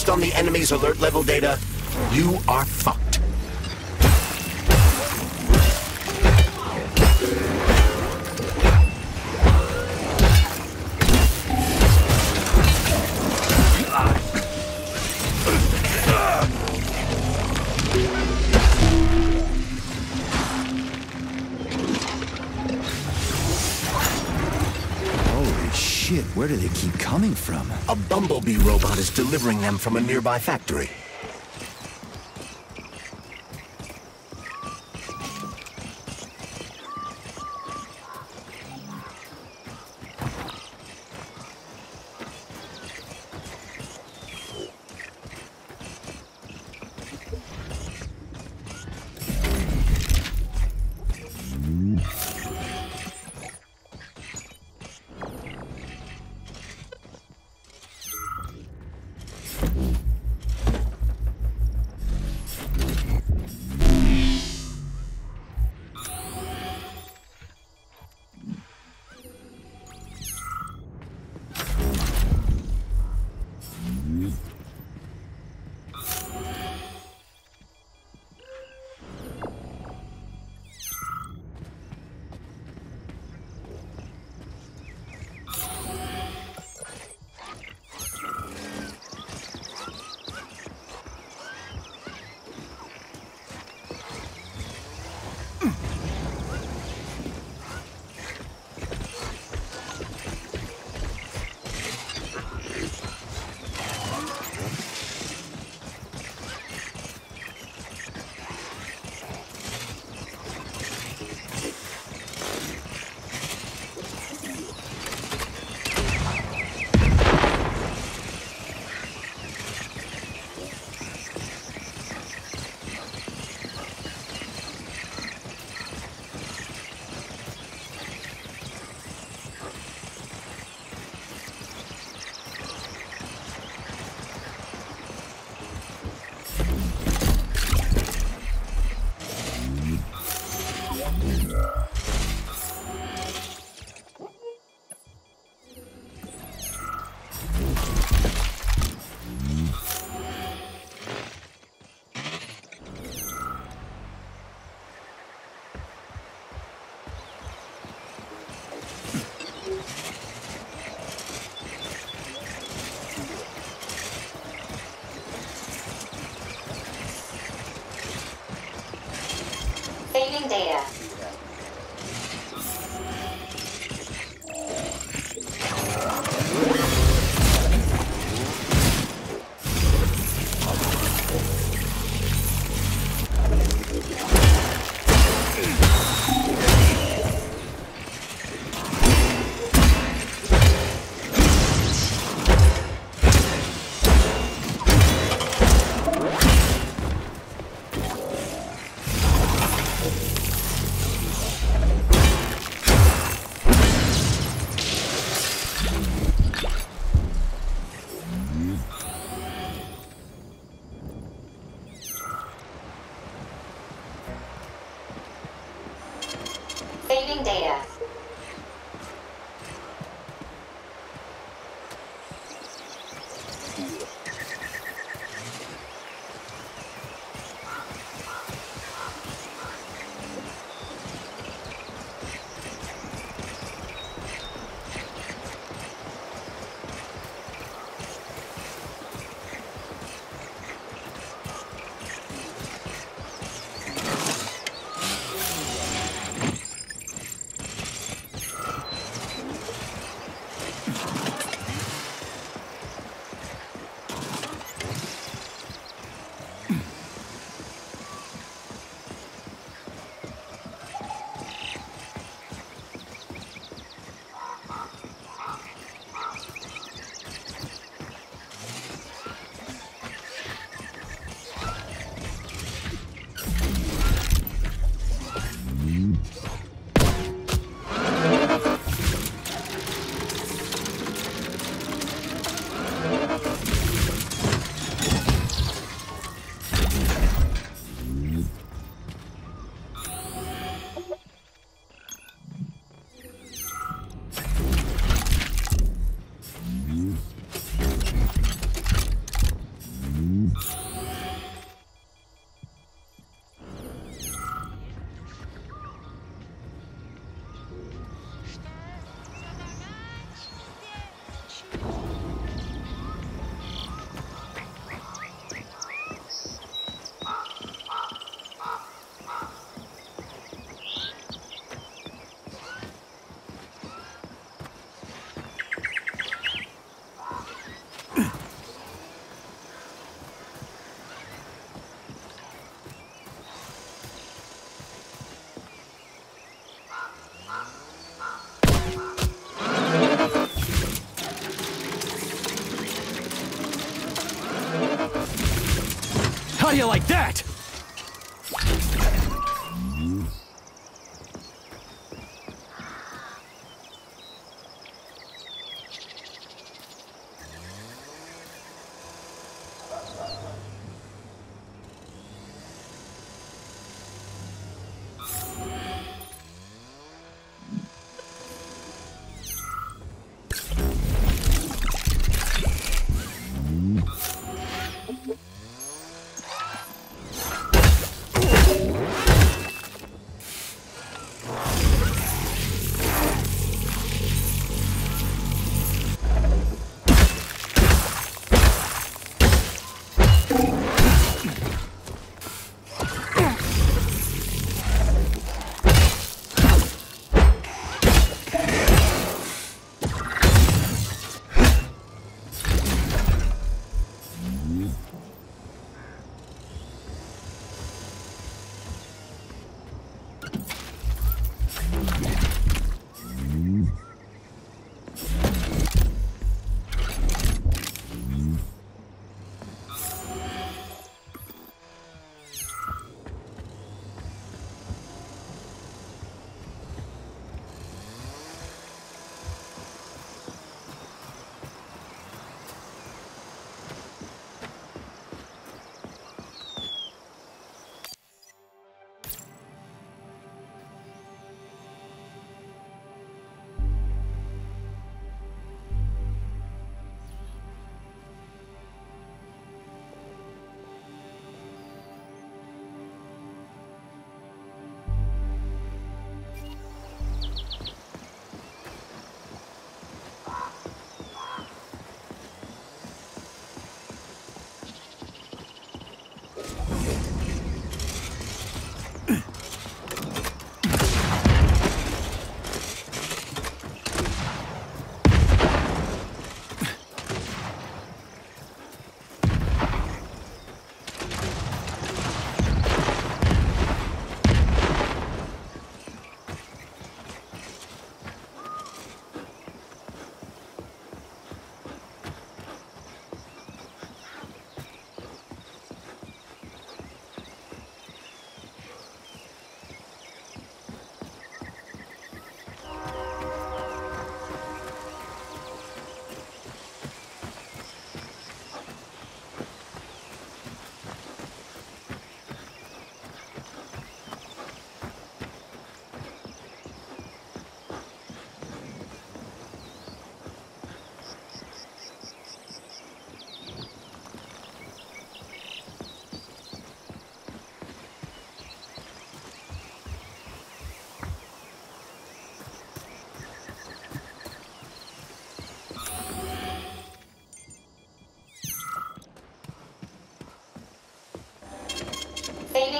Based on the enemy's alert level data, you are fucked. Do they keep coming from? A bumblebee robot is delivering them from a nearby factory. Saving data. Saving data.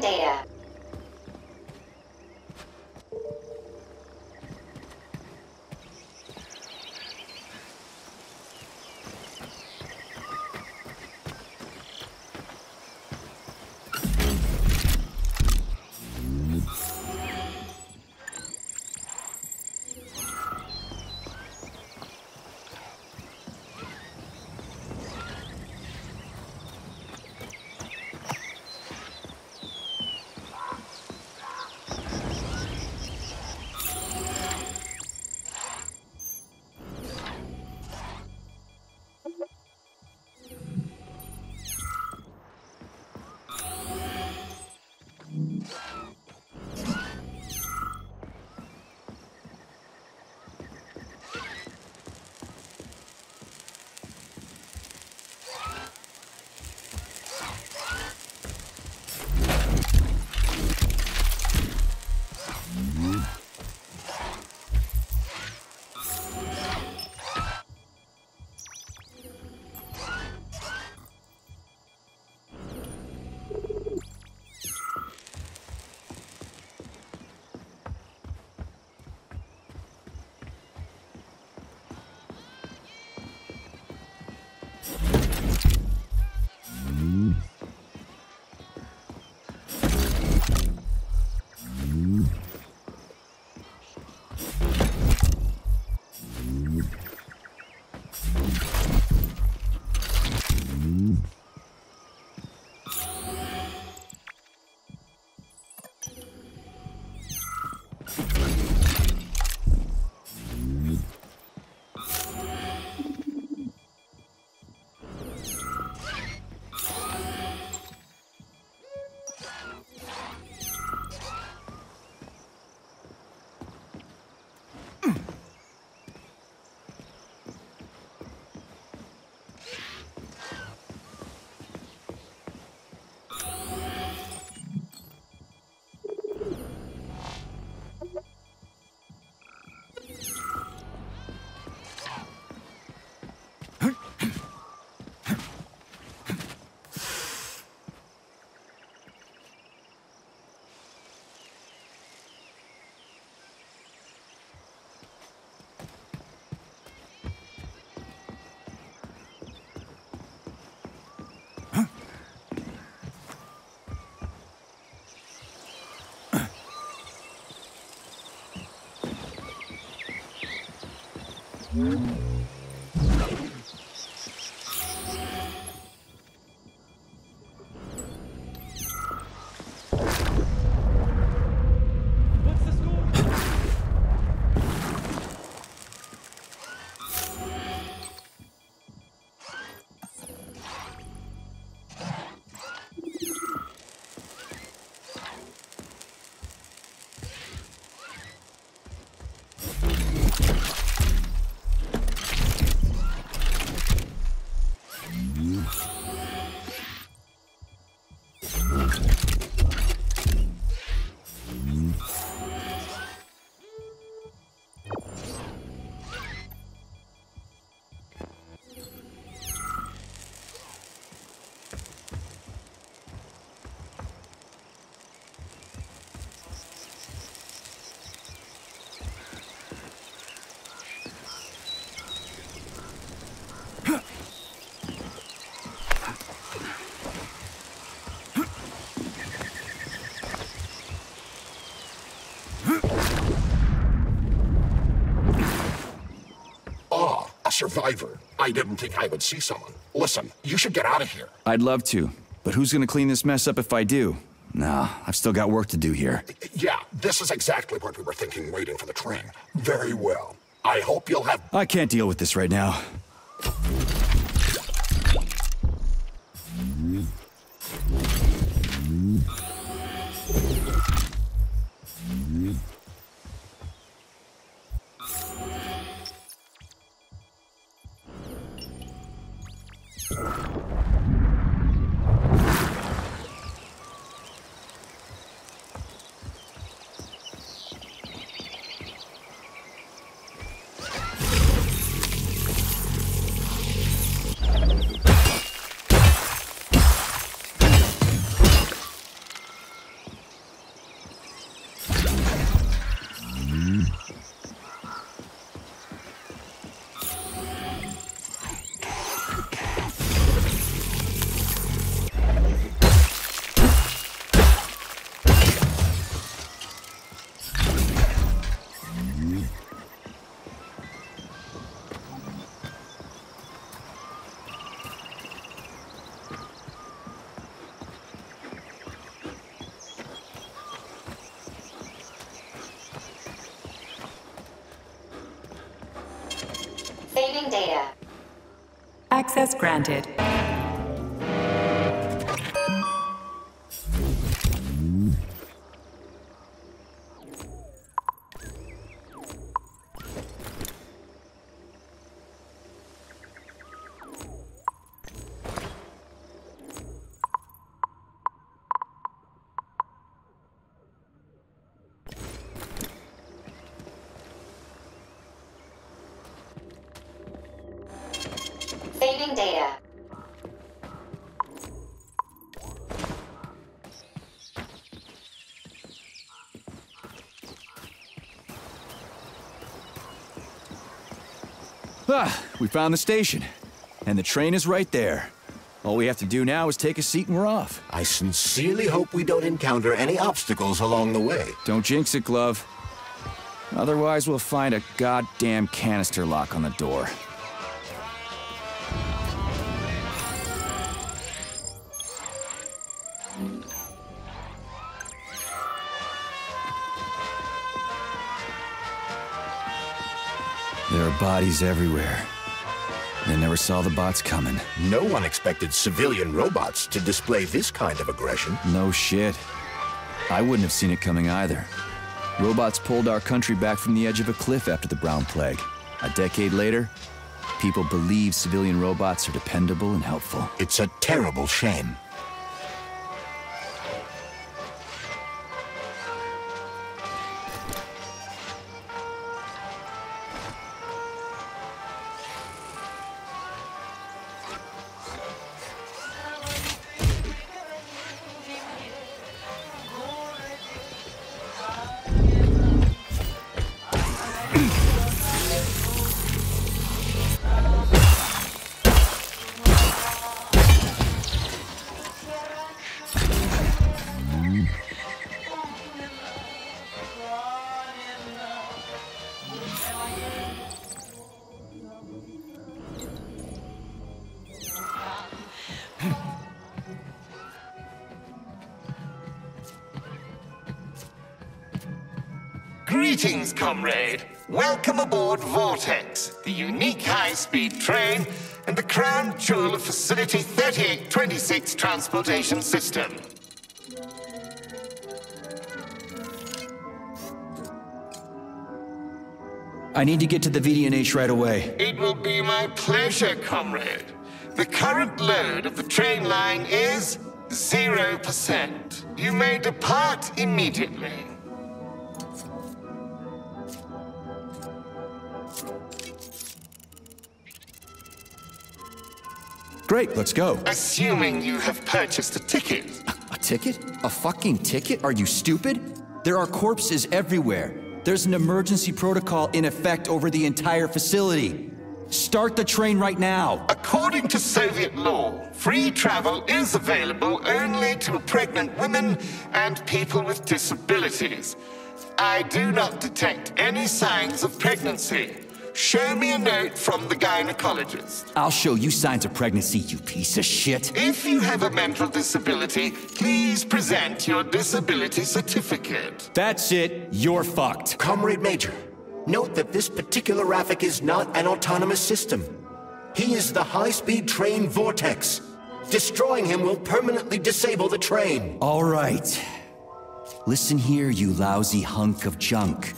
Data. Ah, survivor. I didn't think I would see someone. Listen, you should get out of here. I'd love to, but who's gonna clean this mess up if I do? Nah, I've still got work to do here. Yeah, this is exactly what we were thinking waiting for the train. Very well. I hope you'll have. I can't deal with this right now. Saving data. Access granted. Ah, we found the station. And the train is right there. All we have to do now is take a seat and we're off. I sincerely hope we don't encounter any obstacles along the way. Don't jinx it, Glove. Otherwise, we'll find a goddamn canister lock on the door. Bodies everywhere. They never saw the bots coming. No one expected civilian robots to display this kind of aggression. No shit. I wouldn't have seen it coming either. Robots pulled our country back from the edge of a cliff after the Brown Plague. A decade later, people believe civilian robots are dependable and helpful. It's a terrible shame. Comrade. Welcome aboard Vortex, the unique high-speed train and the crown jewel of Facility 3826 Transportation System. I need to get to the VDNH right away. It will be my pleasure, comrade. The current load of the train line is 0%. You may depart immediately. Great, let's go. Assuming you have purchased a ticket. A ticket? A fucking ticket? Are you stupid? There are corpses everywhere. There's an emergency protocol in effect over the entire facility. Start the train right now. According to Soviet law, free travel is available only to pregnant women and people with disabilities. I do not detect any signs of pregnancy. Show me a note from the gynecologist. I'll show you signs of pregnancy, you piece of shit. If you have a mental disability, please present your disability certificate. That's it. You're fucked. Comrade Major, note that this particular Rafik is not an autonomous system. He is the high-speed train Vortex. Destroying him will permanently disable the train. All right. Listen here, you lousy hunk of junk.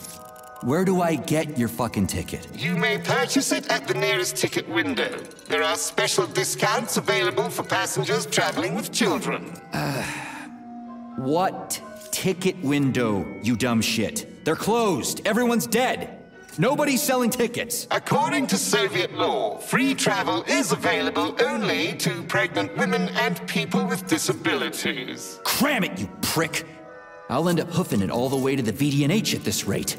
Where do I get your fucking ticket? You may purchase it at the nearest ticket window. There are special discounts available for passengers traveling with children. Uh, what ticket window, you dumb shit? They're closed. Everyone's dead. Nobody's selling tickets. According to Soviet law, free travel is available only to pregnant women and people with disabilities. Cram it, you prick. I'll end up hoofing it all the way to the VDNH at this rate.